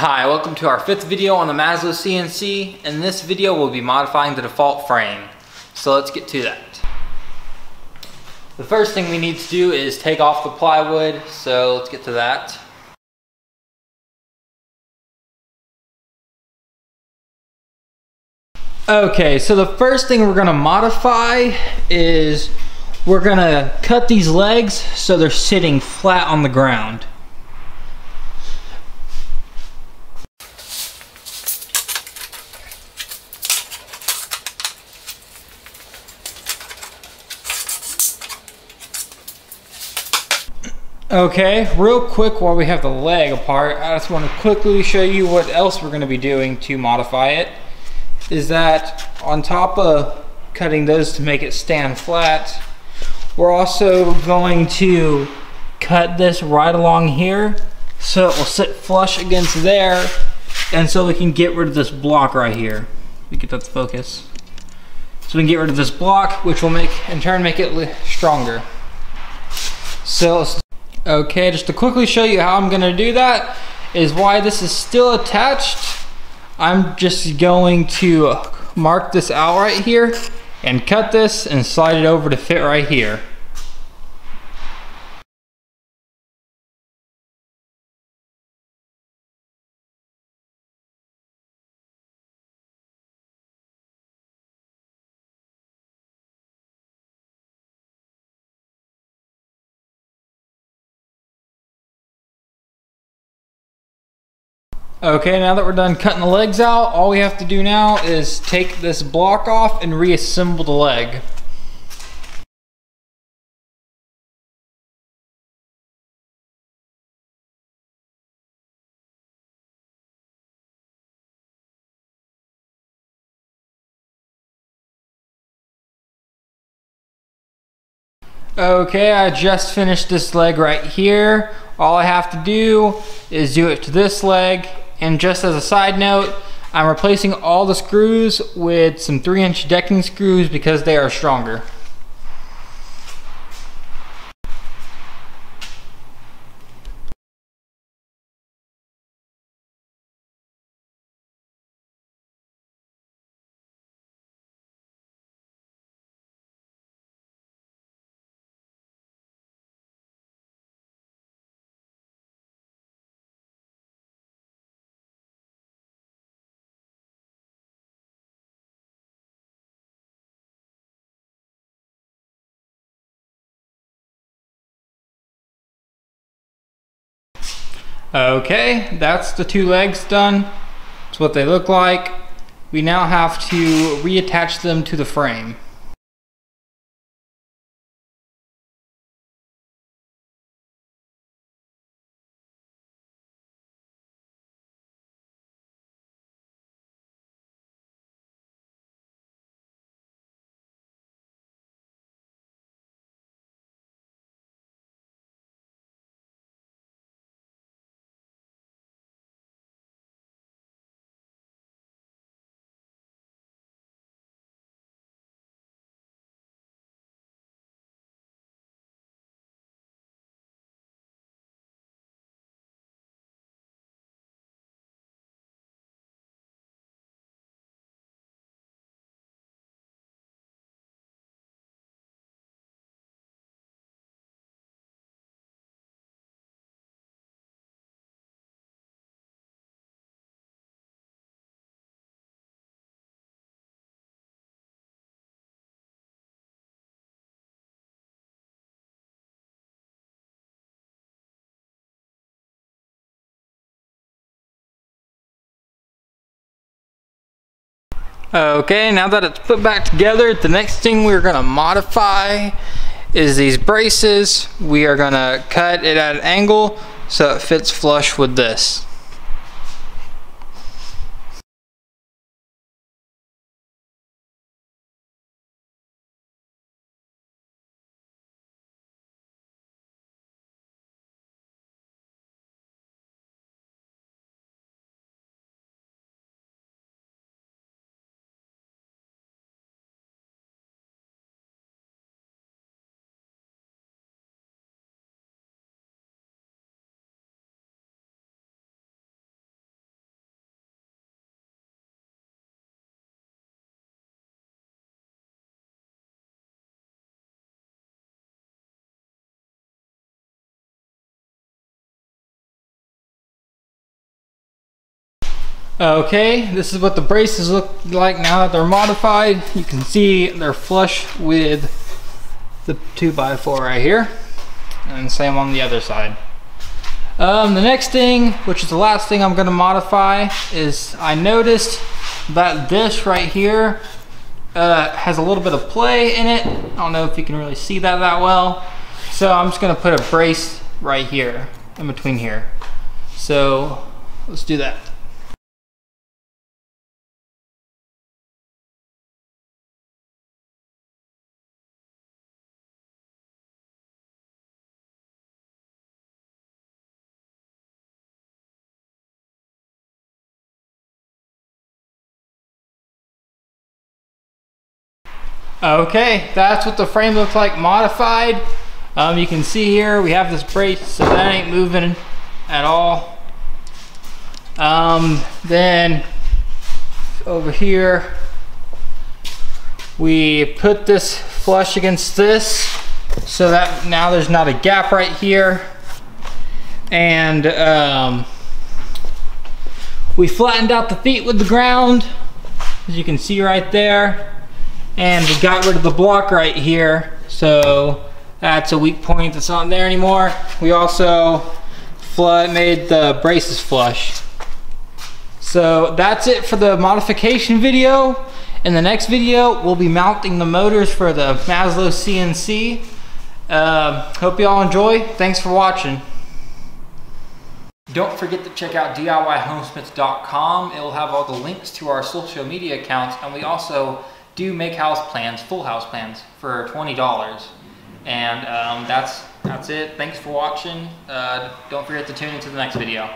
Hi, welcome to our fifth video on the Maslow CNC. In this video, we'll be modifying the default frame. So let's get to that. The first thing we need to do is take off the plywood, so let's get to that. Okay, so the first thing we're gonna modify is we're gonna cut these legs so they're sitting flat on the ground. Okay, real quick while we have the leg apart, I just want to quickly show you what else we're going to be doing to modify it. Is that on top of cutting those to make it stand flat, we're also going to cut this right along here so it will sit flush against there and so we can get rid of this block right here. We get that to focus. So we can get rid of this block which will make, in turn, make it stronger. So Okay, just to quickly show you how I'm gonna do that is why this is still attached. I'm just going to mark this out right here and cut this and slide it over to fit right here. Okay, now that we're done cutting the legs out, all we have to do now is take this block off and reassemble the leg. Okay, I just finished this leg right here. All I have to do is do it to this leg and just as a side note, I'm replacing all the screws with some 3 inch decking screws because they are stronger. Okay, that's the two legs done. That's what they look like. We now have to reattach them to the frame. Okay, now that it's put back together, the next thing we're gonna modify is these braces. We are gonna cut it at an angle so it fits flush with this. Okay, this is what the braces look like now that they're modified. You can see they're flush with the 2x4 right here. And same on the other side. Um, the next thing, which is the last thing I'm gonna modify, is I noticed that this right here uh, has a little bit of play in it. I don't know if you can really see that that well. So I'm just gonna put a brace right here, in between here. So let's do that. Okay, that's what the frame looks like modified. Um, you can see here we have this brace, so that ain't moving at all. Um, then over here, we put this flush against this so that now there's not a gap right here. And um, we flattened out the feet with the ground, as you can see right there and we got rid of the block right here so that's a weak point that's not there anymore. We also flood made the braces flush. So that's it for the modification video. In the next video we'll be mounting the motors for the Maslow CNC uh, hope you all enjoy. Thanks for watching. Don't forget to check out DIYHomesmiths.com. It will have all the links to our social media accounts, and we also do make house plans, full house plans for $20. And um, that's, that's it. Thanks for watching. Uh, don't forget to tune into the next video.